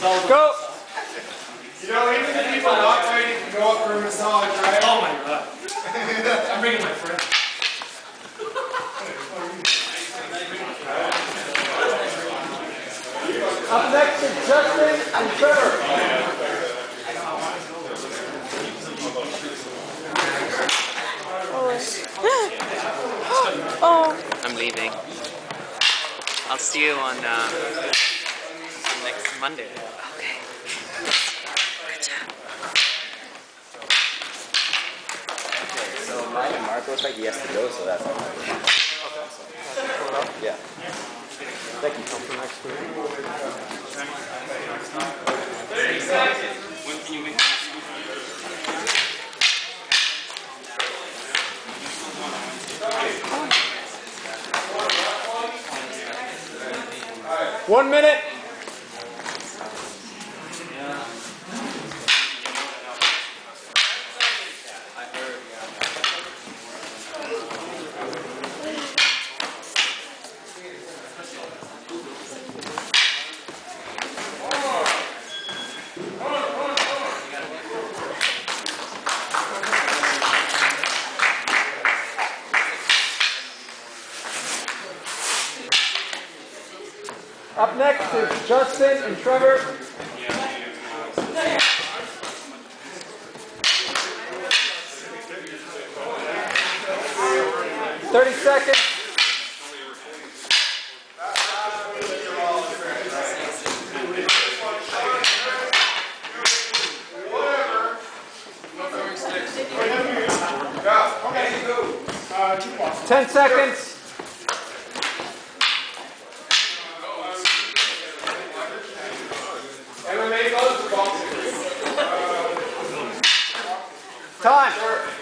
Go! You know, even the people not fighting can go up for a massage, right? Oh my god. I'm bringing my friend. Up next is Justin and Trevor. Oh. I'm leaving. I'll see you on uh, next Monday. Okay. Good job. Okay, So mine and Mark looks like he has to go, so that's not Yeah. That can come from next week. When can you make One minute. Up next is Justin and Trevor. Thirty seconds. Ten seconds. Time.